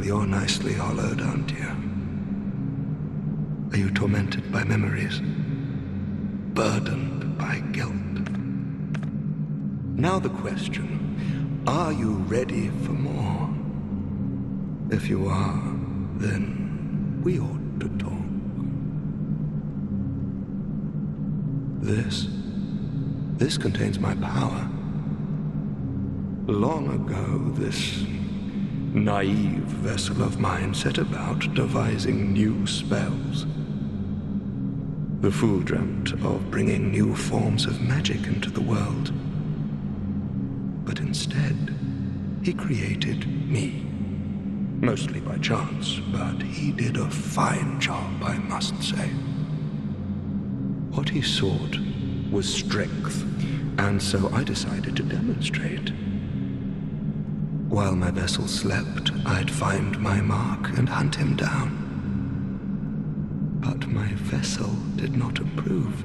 Well, you're nicely hollowed, aren't you? Are you tormented by memories? Burdened by guilt? Now the question, are you ready for more? If you are, then we ought to talk. This, this contains my power. Long ago, this naive vessel of mine set about devising new spells. The fool dreamt of bringing new forms of magic into the world. But instead, he created me. Mostly by chance, but he did a fine job, I must say. What he sought was strength, and so I decided to demonstrate. While my vessel slept, I'd find my mark and hunt him down. But my vessel did not approve.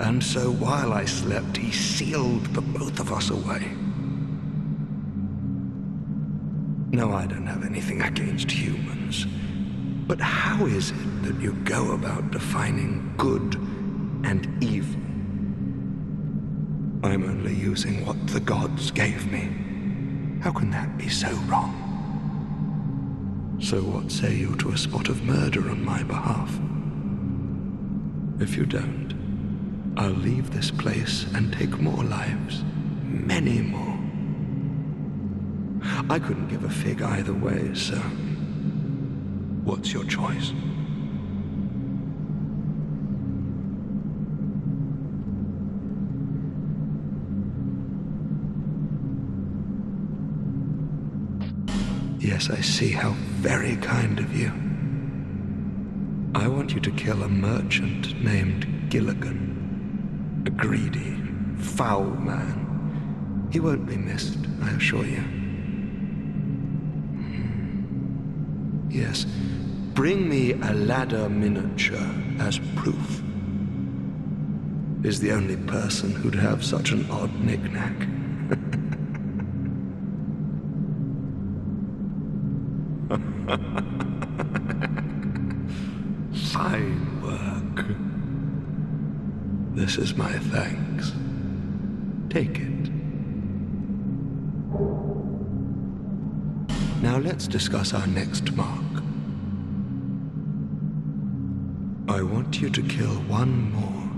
And so while I slept, he sealed the both of us away. No, I don't have anything against humans. But how is it that you go about defining good and evil? I'm only using what the gods gave me. How can that be so wrong? So what say you to a spot of murder on my behalf? If you don't, I'll leave this place and take more lives. Many more. I couldn't give a fig either way, so what's your choice? Yes, I see how very kind of you. I want you to kill a merchant named Gilligan. A greedy, foul man. He won't be missed, I assure you. Hmm. Yes, bring me a ladder miniature as proof. Is the only person who'd have such an odd knick-knack. Fine work. This is my thanks. Take it. Now let's discuss our next mark. I want you to kill one more.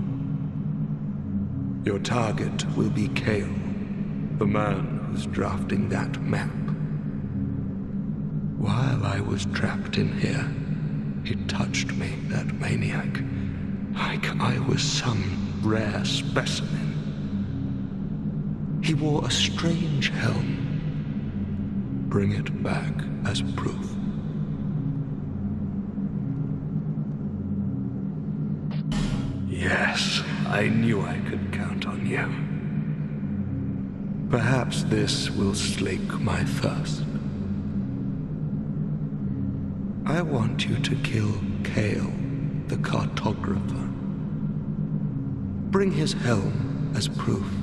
Your target will be Cale, the man who's drafting that map. While I was trapped in here, he touched me, that maniac, like I was some rare specimen. He wore a strange helm. Bring it back as proof. Yes, I knew I could count on you. Perhaps this will slake my thirst. I want you to kill Cale, the cartographer. Bring his helm as proof.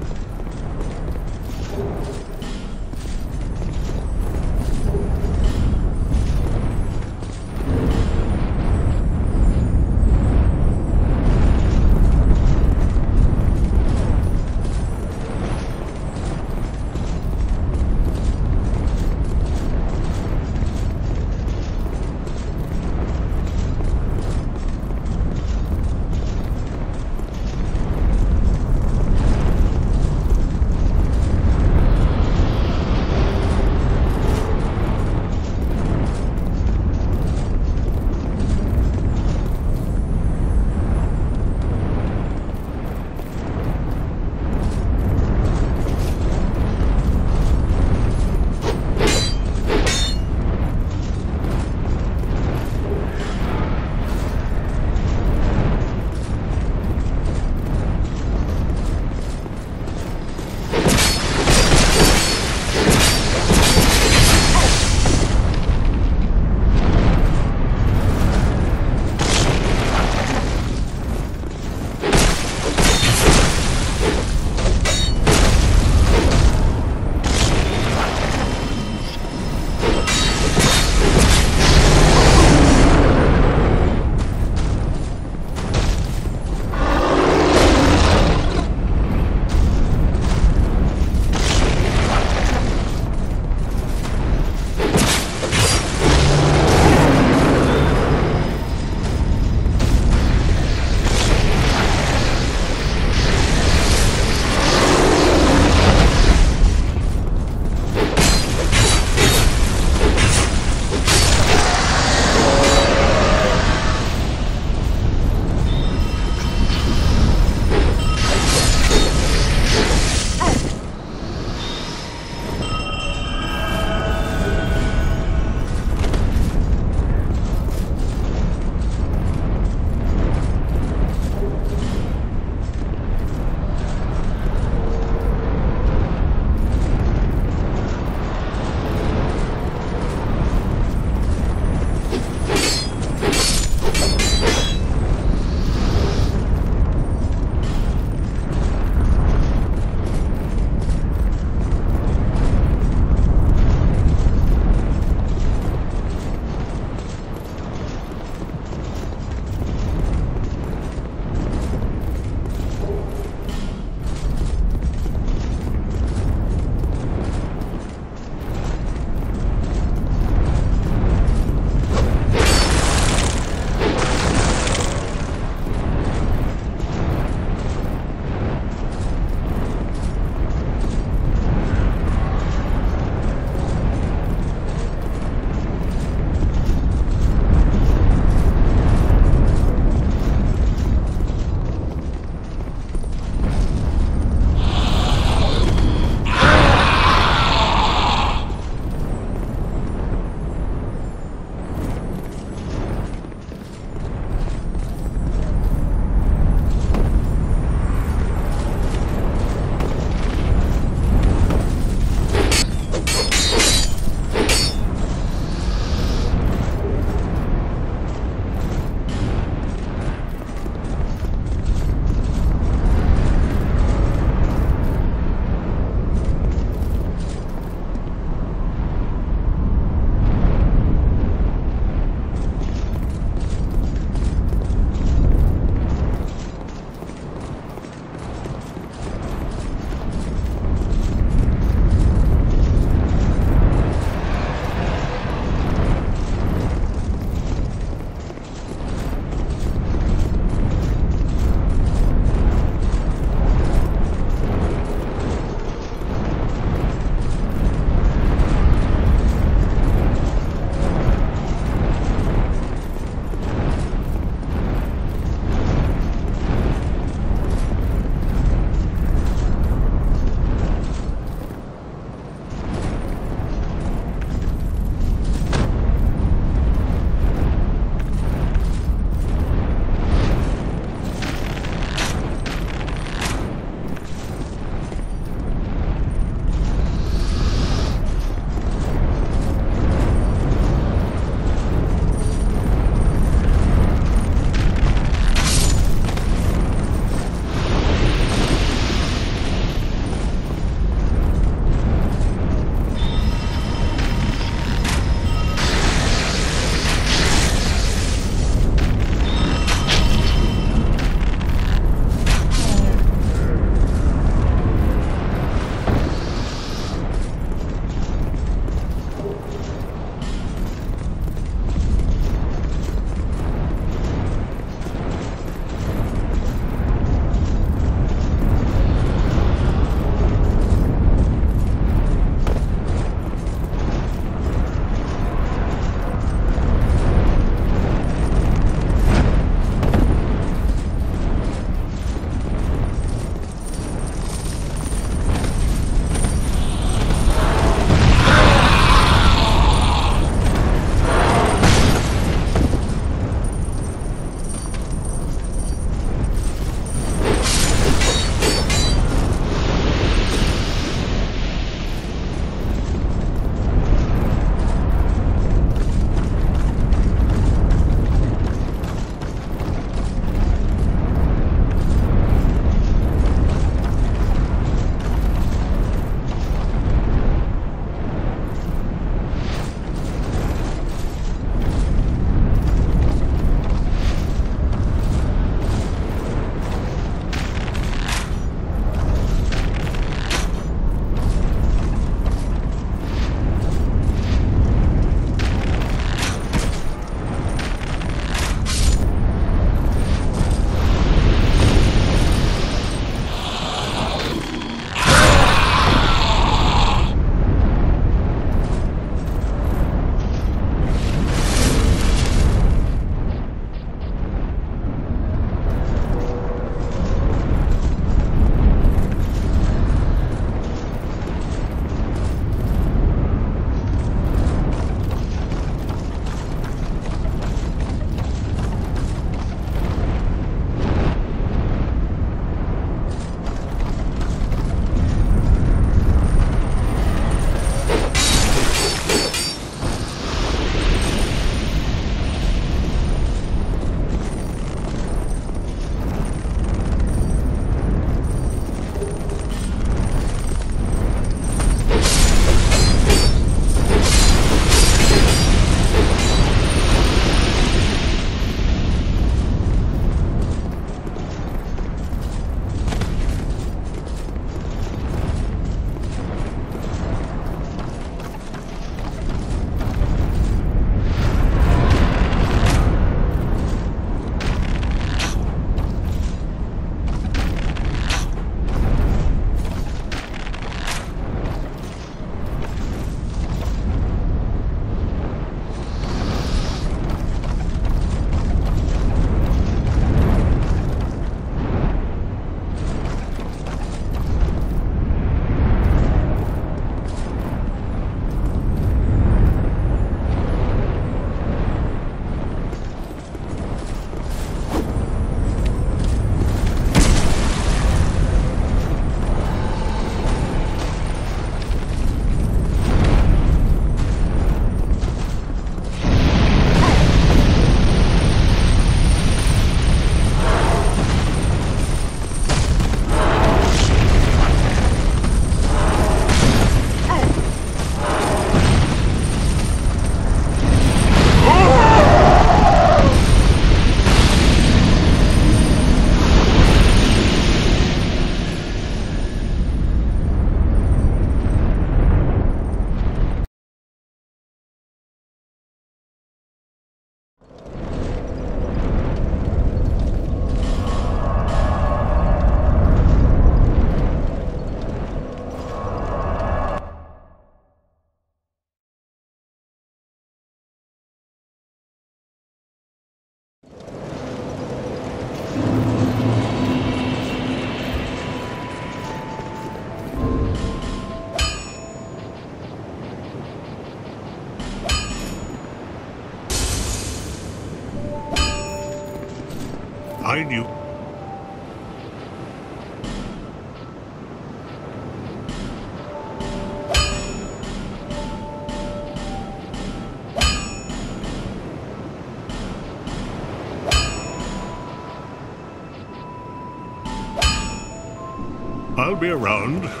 Be around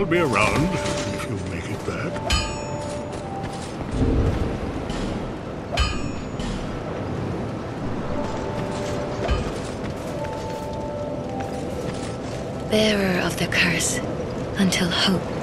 I'll be around if you make it back. Bearer of the curse, until hope